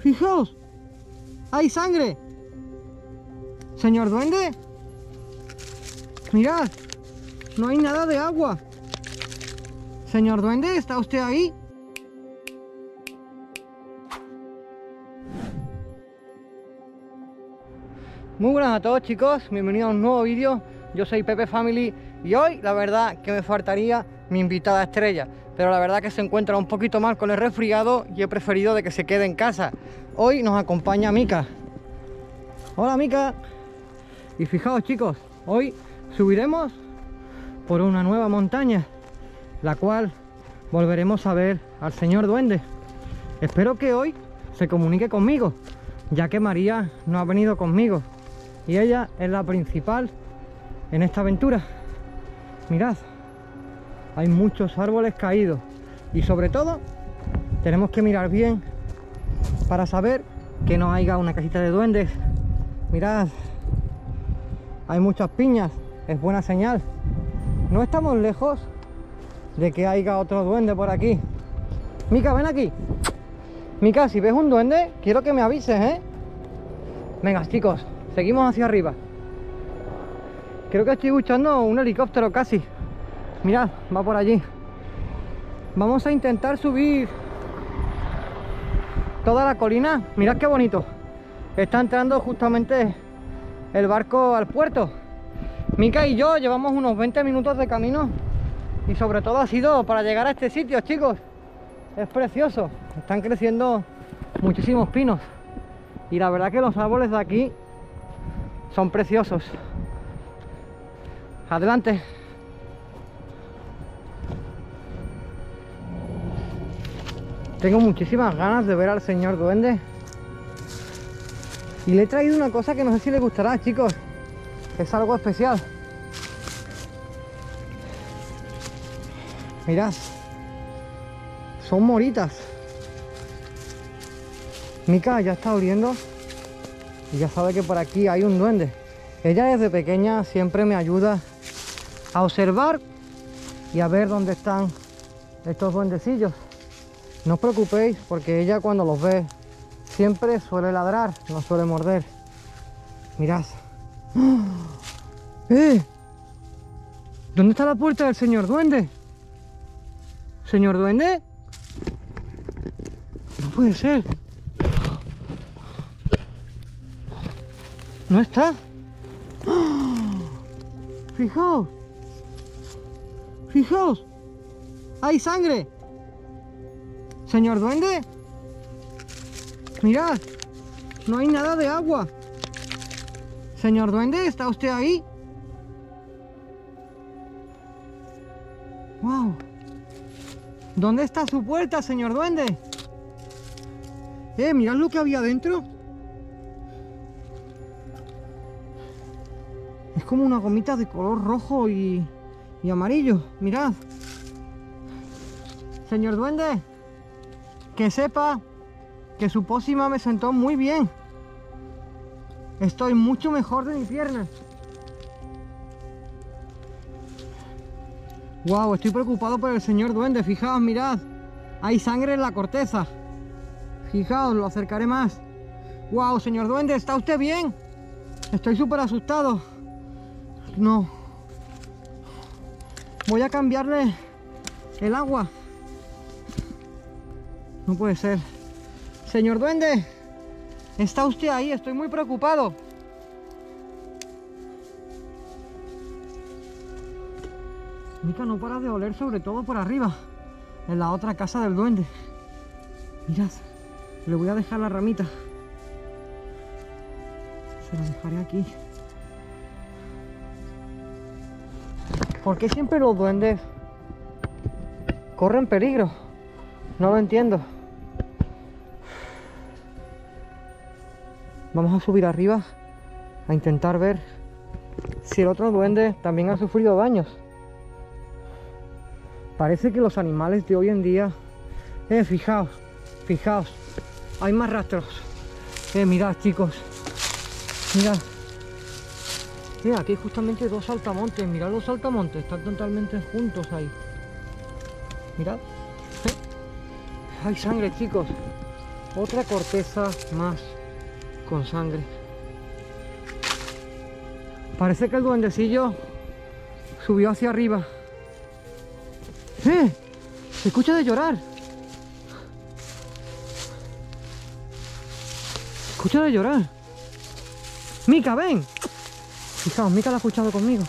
Fijaos. ¡Hay sangre! Señor duende. Mirad. No hay nada de agua. Señor duende, ¿está usted ahí? Muy buenas a todos chicos, bienvenidos a un nuevo vídeo. Yo soy Pepe Family y hoy la verdad que me faltaría mi invitada estrella. Pero la verdad que se encuentra un poquito mal con el resfriado y he preferido de que se quede en casa. Hoy nos acompaña Mica. Hola Mica. Y fijaos chicos, hoy subiremos por una nueva montaña, la cual volveremos a ver al señor duende. Espero que hoy se comunique conmigo, ya que María no ha venido conmigo y ella es la principal en esta aventura. Mirad, hay muchos árboles caídos y sobre todo tenemos que mirar bien para saber que no haya una casita de duendes. Mirad, hay muchas piñas, es buena señal. No estamos lejos de que haya otro duende por aquí. Mica, ven aquí. Mica, si ves un duende, quiero que me avises, ¿eh? Venga, chicos, Seguimos hacia arriba. Creo que estoy escuchando un helicóptero casi. Mirad, va por allí. Vamos a intentar subir toda la colina. Mirad qué bonito. Está entrando justamente el barco al puerto. Mica y yo llevamos unos 20 minutos de camino. Y sobre todo ha sido para llegar a este sitio, chicos. Es precioso. Están creciendo muchísimos pinos. Y la verdad que los árboles de aquí son preciosos. Adelante. Tengo muchísimas ganas de ver al señor duende. Y le he traído una cosa que no sé si le gustará, chicos. Es algo especial. Mirad. Son moritas. Mica ya está oliendo y ya sabe que por aquí hay un duende. Ella desde pequeña siempre me ayuda a observar y a ver dónde están estos duendecillos. No os preocupéis porque ella cuando los ve siempre suele ladrar, no suele morder. Mirad. ¡Eh! ¿Dónde está la puerta del señor duende? ¿Señor duende? No puede ser. No está. Fijaos. Fijaos. Hay sangre. Señor duende. Mirad. No hay nada de agua. Señor duende, ¿está usted ahí? Wow. ¿Dónde está su puerta, señor duende? Eh, mirad lo que había dentro. Es como una gomita de color rojo y, y amarillo. Mirad. Señor duende, que sepa que su pócima me sentó muy bien. Estoy mucho mejor de mi pierna. Wow, estoy preocupado por el señor duende. Fijaos, mirad. Hay sangre en la corteza. Fijaos, lo acercaré más. Wow, señor duende, ¿está usted bien? Estoy súper asustado. No. Voy a cambiarle el agua. No puede ser. Señor duende, ¿está usted ahí? Estoy muy preocupado. Mica no para de oler sobre todo por arriba, en la otra casa del duende. Mirad, le voy a dejar la ramita. Se la dejaré aquí. ¿Por qué siempre los duendes corren peligro? No lo entiendo. Vamos a subir arriba a intentar ver si el otro duende también ha sufrido daños. Parece que los animales de hoy en día... Eh, fijaos, fijaos, hay más rastros. Eh, mirad chicos, mirad. Mira, aquí hay justamente dos saltamontes. Mirad los saltamontes, están totalmente juntos ahí. Mirad. ¿Eh? Hay sangre, chicos. Otra corteza más con sangre. Parece que el duendecillo subió hacia arriba. ¡Eh! Se escucha de llorar. Escucha de llorar. Mica, ven. Fijaos, Mica la ha escuchado conmigo.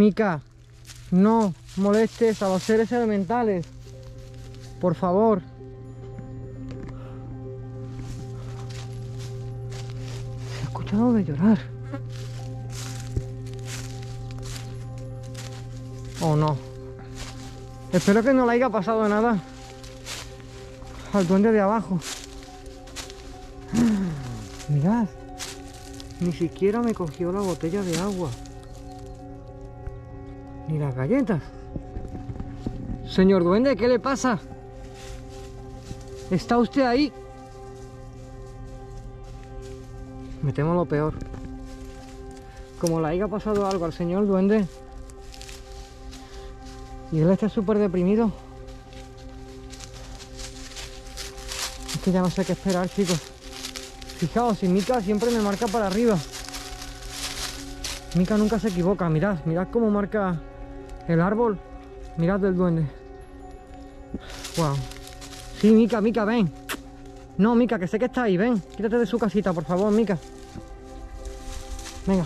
Mica, no molestes a los seres elementales. Por favor. Se ha escuchado de llorar. Oh no. Espero que no le haya pasado nada al duende de abajo. Mirad. Ni siquiera me cogió la botella de agua. Ni las galletas. Señor duende, ¿qué le pasa? ¿Está usted ahí? Me temo lo peor. Como le haya pasado algo al señor duende y él está súper deprimido. Es que ya no sé qué esperar, chicos. Fijaos, si Mika siempre me marca para arriba. Mika nunca se equivoca. Mirad, mirad cómo marca el árbol. Mirad del duende. Wow. Sí, Mika, Mika, ven. No, Mika, que sé que está ahí, ven. Quítate de su casita, por favor, Mika. Venga.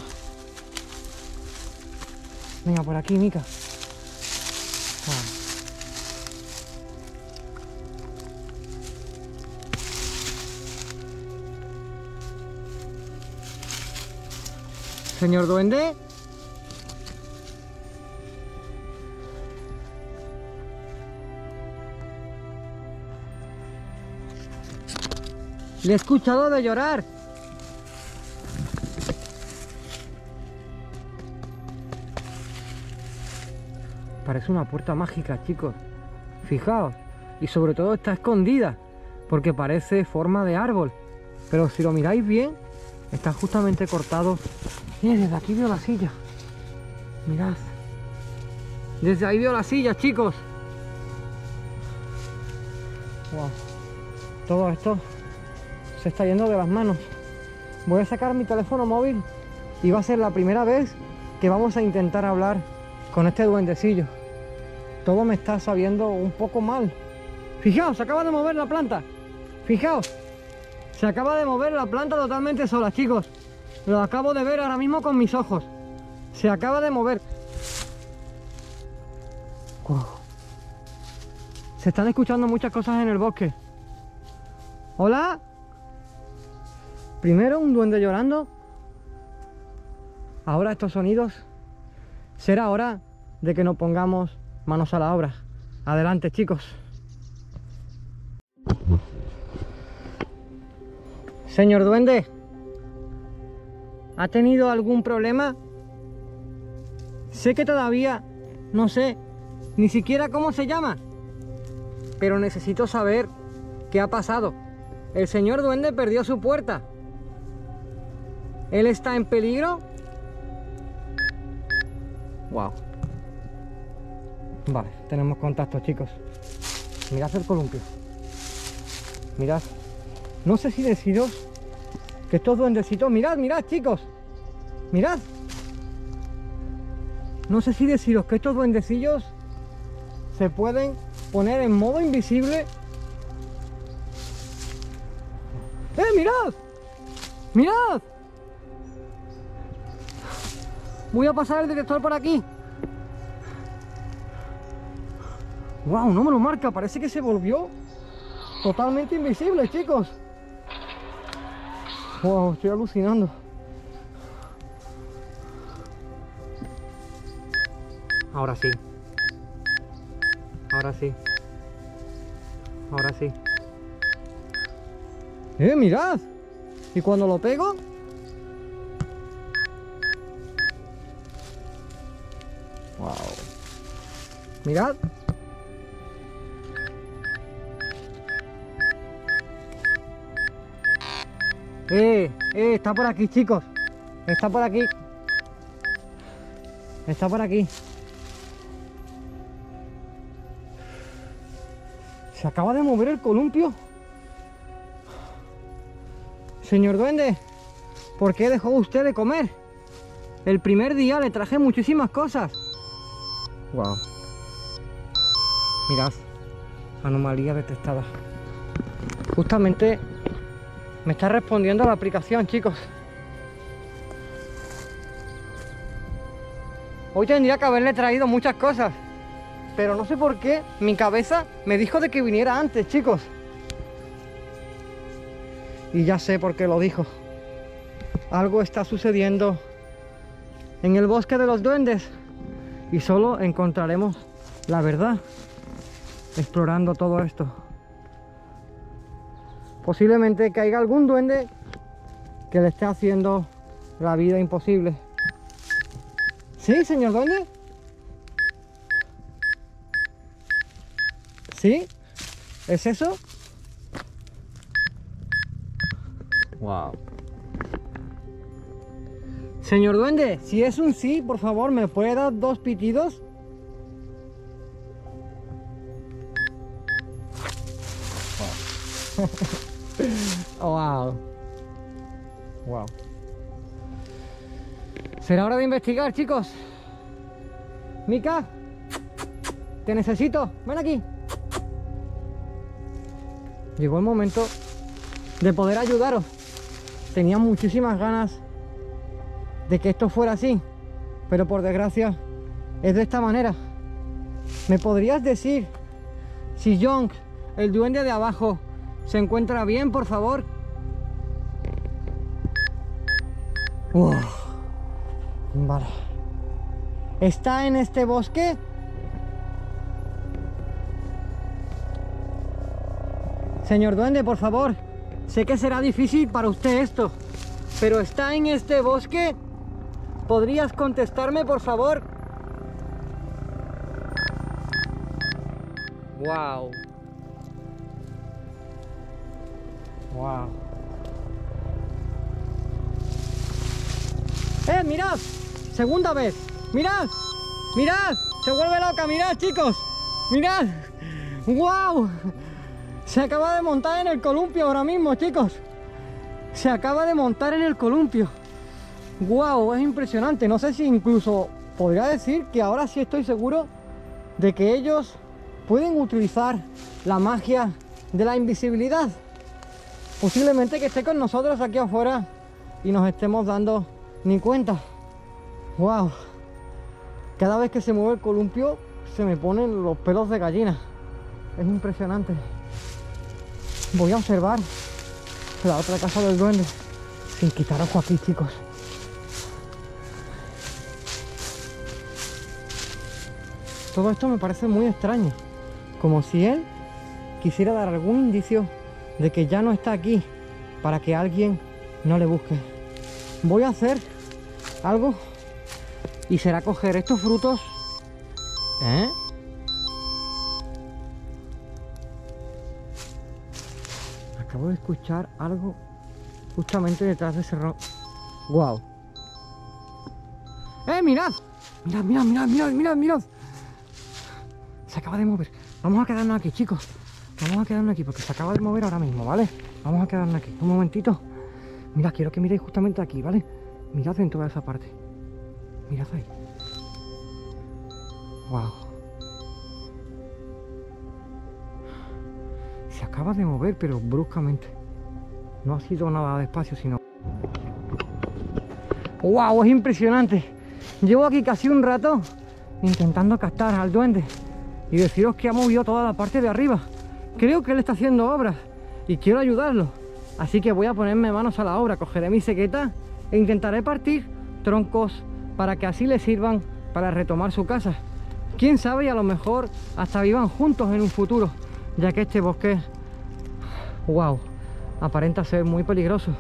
Venga, por aquí, Mika. Señor duende. Le he escuchado de llorar. Parece una puerta mágica, chicos. Fijaos. Y sobre todo está escondida. Porque parece forma de árbol. Pero si lo miráis bien, está justamente cortado. Miren, desde aquí veo la silla. Mirad. Desde ahí veo la silla, chicos. Wow. Todo esto se está yendo de las manos. Voy a sacar mi teléfono móvil y va a ser la primera vez que vamos a intentar hablar con este duendecillo. Todo me está sabiendo un poco mal. Fijaos, se acaba de mover la planta. Fijaos, se acaba de mover la planta totalmente sola, chicos. Lo acabo de ver ahora mismo con mis ojos. Se acaba de mover. Se están escuchando muchas cosas en el bosque. ¿Hola? Primero un duende llorando. Ahora estos sonidos. Será hora de que nos pongamos manos a la obra. Adelante, chicos. Señor duende, ¿ha tenido algún problema? Sé que todavía no sé ni siquiera cómo se llama, pero necesito saber qué ha pasado. El señor duende perdió su puerta. ¿Él está en peligro? Wow. Vale, tenemos contacto, chicos. Mirad el columpio. Mirad. No sé si deciros que estos duendecitos... Mirad, mirad, chicos. Mirad. No sé si deciros que estos duendecillos se pueden poner en modo invisible. ¡Eh, mirad! ¡Mirad! Voy a pasar el detector por aquí. Wow, no me lo marca. Parece que se volvió totalmente invisible, chicos. Wow, estoy alucinando. Ahora sí. Ahora sí. Ahora sí. ¡Eh, mirad! ¿Y cuando lo pego? Mirad. Eh, eh, está por aquí, chicos. Está por aquí. Está por aquí. Se acaba de mover el columpio. Señor duende, ¿por qué dejó usted de comer? El primer día le traje muchísimas cosas. Wow. Mirad, anomalía detectada. Justamente me está respondiendo la aplicación, chicos. Hoy tendría que haberle traído muchas cosas. Pero no sé por qué mi cabeza me dijo de que viniera antes, chicos. Y ya sé por qué lo dijo. Algo está sucediendo en el bosque de los duendes. Y solo encontraremos la verdad explorando todo esto. Posiblemente caiga algún duende que le esté haciendo la vida imposible. ¿Sí, señor duende? ¿Sí? ¿Es eso? Wow. Señor duende, si es un sí, por favor, ¿me puede dar dos pitidos? wow. Wow. Será hora de investigar, chicos. Mika, te necesito. Ven aquí. Llegó el momento de poder ayudaros. Tenía muchísimas ganas de que esto fuera así, pero por desgracia es de esta manera. ¿Me podrías decir si Young, el duende de abajo, se encuentra bien, por favor? Vale. ¿Está en este bosque? Señor duende, por favor. Sé que será difícil para usted esto, pero ¿está en este bosque? ¿Podrías contestarme, por favor? Wow. Wow. ¡Eh, mirad! Segunda vez. ¡Mirad! ¡Mirad! Se vuelve loca, mirad, chicos. ¡Mirad! ¡Wow! Se acaba de montar en el columpio ahora mismo, chicos. Se acaba de montar en el columpio. ¡Wow! Es impresionante. No sé si incluso podría decir que ahora sí estoy seguro de que ellos pueden utilizar la magia de la invisibilidad. Posiblemente que esté con nosotros aquí afuera y nos estemos dando ni cuenta. ¡Wow! Cada vez que se mueve el columpio se me ponen los pelos de gallina. Es impresionante. Voy a observar la otra casa del duende sin quitar ojo aquí, chicos. Todo esto me parece muy extraño. Como si él quisiera dar algún indicio de que ya no está aquí para que alguien no le busque. Voy a hacer algo y será coger estos frutos. ¿Eh? Acabo de escuchar algo justamente detrás de ese ro... ¡Wow! ¡Eh, mirad! Mirad, mirad, mirad, mirad, mirad, mirad. Se acaba de mover. Vamos a quedarnos aquí, chicos. Vamos a quedarnos aquí porque se acaba de mover ahora mismo, ¿vale? Vamos a quedarnos aquí. Un momentito. Mirad, quiero que miréis justamente aquí, ¿vale? Mirad dentro de esa parte. Mirad ahí. Wow. Se acaba de mover, pero bruscamente. No ha sido nada despacio, sino... ¡Wow! Es impresionante. Llevo aquí casi un rato intentando captar al duende y deciros que ha movido toda la parte de arriba. Creo que él está haciendo obras y quiero ayudarlo. Así que voy a ponerme manos a la obra, cogeré mi sequeta e intentaré partir troncos para que así le sirvan para retomar su casa. Quién sabe y a lo mejor hasta vivan juntos en un futuro, ya que este bosque, wow, aparenta ser muy peligroso.